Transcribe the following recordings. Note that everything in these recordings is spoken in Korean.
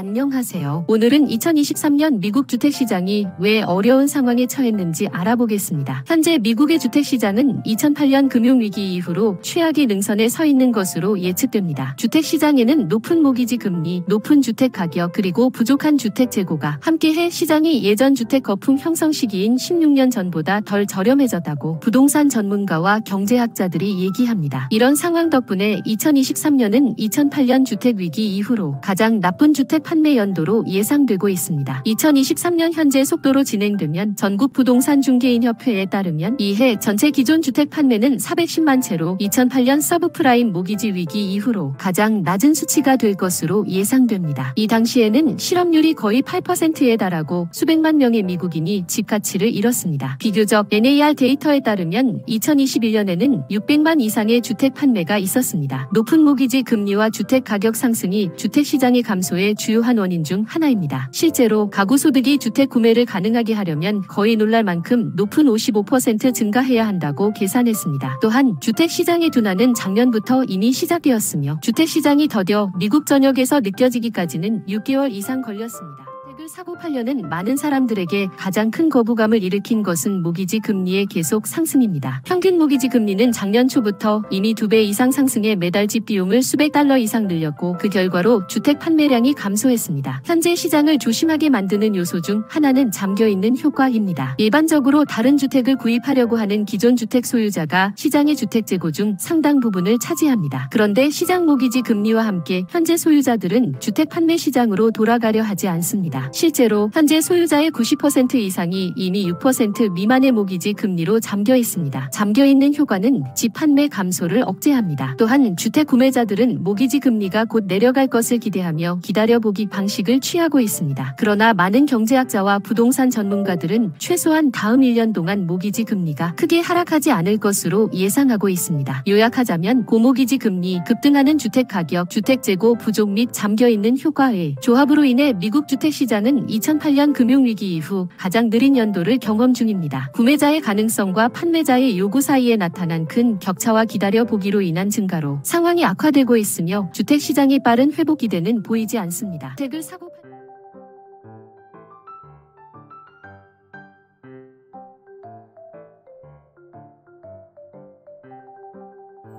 안녕하세요. 오늘은 2023년 미국 주택시장이 왜 어려운 상황에 처했는지 알아보겠습니다. 현재 미국의 주택시장은 2008년 금융위기 이후로 최악의 능선에 서 있는 것으로 예측됩니다. 주택시장에는 높은 모기지 금리, 높은 주택 가격, 그리고 부족한 주택 재고가 함께해 시장이 예전 주택 거품 형성 시기인 16년 전보다 덜 저렴해졌다고 부동산 전문가와 경제학자들이 얘기합니다. 이런 상황 덕분에 2023년은 2008년 주택위기 이후로 가장 나쁜 주택 판매 연도로 예상되고 있습니다. 2023년 현재 속도로 진행되면 전국 부동산 중개인 협회에 따르면 이해 전체 기존 주택 판매는 410만 채로 2008년 서브프라임 모기지 위기 이후로 가장 낮은 수치가 될 것으로 예상됩니다. 이 당시에는 실업률이 거의 8%에 달하고 수백만 명의 미국인이 집 가치를 잃었습니다. 비교적 NAR 데이터에 따르면 2021년에는 600만 이상의 주택 판매가 있었습니다. 높은 모기지 금리와 주택 가격 상승이 주택 시장의 감소의 주요 한 원인 중 하나입니다. 실제로 가구 소득이 주택 구매를 가능하게 하려면 거의 놀랄 만큼 높은 55% 증가해야 한다고 계산했습니다. 또한 주택 시장의 둔화는 작년부터 이미 시작되었으며 주택 시장이 더뎌 미국 전역에서 느껴지기까지는 6개월 이상 걸렸습니다. 주택을 사고 팔려는 많은 사람들에게 가장 큰 거부감을 일으킨 것은 모기지 금리의 계속 상승입니다. 평균 모기지 금리는 작년 초부터 이미 두 배 이상 상승해 매달 집 비용을 수백 달러 이상 늘렸고 그 결과로 주택 판매량이 감소했습니다. 현재 시장을 조심하게 만드는 요소 중 하나는 잠겨있는 효과입니다. 일반적으로 다른 주택을 구입하려고 하는 기존 주택 소유자가 시장의 주택 재고 중 상당 부분을 차지합니다. 그런데 시장 모기지 금리와 함께 현재 소유자들은 주택 판매 시장으로 돌아가려 하지 않습니다. 실제로 현재 소유자의 90% 이상이 이미 6% 미만의 모기지 금리로 잠겨 있습니다. 잠겨 있는 효과는 집 판매 감소를 억제합니다. 또한 주택 구매자들은 모기지 금리가 곧 내려갈 것을 기대하며 기다려보기 방식을 취하고 있습니다. 그러나 많은 경제학자와 부동산 전문가들은 최소한 다음 1년 동안 모기지 금리가 크게 하락하지 않을 것으로 예상하고 있습니다. 요약하자면 고모기지 금리, 급등하는 주택 가격, 주택 재고 부족 및 잠겨 있는 효과의 조합으로 인해 미국 주택 시장은 2008년 금융위기 이후 가장 느린 연도를 경험 중입니다. 구매자의 가능성과 판매자의 요구 사이에 나타난 큰 격차와 기다려 보기로 인한 증가로 상황이 악화되고 있으며 주택 시장의 빠른 회복 기대는 보이지 않습니다. 주택을 사고 팔...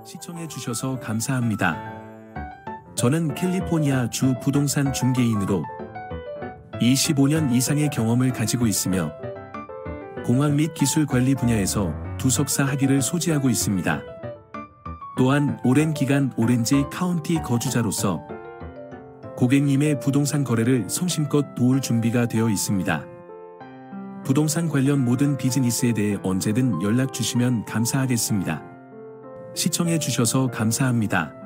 시청해 주셔서 감사합니다. 저는 캘리포니아 주 부동산 중개인으로 25년 이상의 경험을 가지고 있으며 공학 및 기술 관리 분야에서 두 석사 학위를 소지하고 있습니다. 또한 오랜 기간 오렌지 카운티 거주자로서 고객님의 부동산 거래를 성심껏 도울 준비가 되어 있습니다. 부동산 관련 모든 비즈니스에 대해 언제든 연락 주시면 감사하겠습니다. 시청해 주셔서 감사합니다.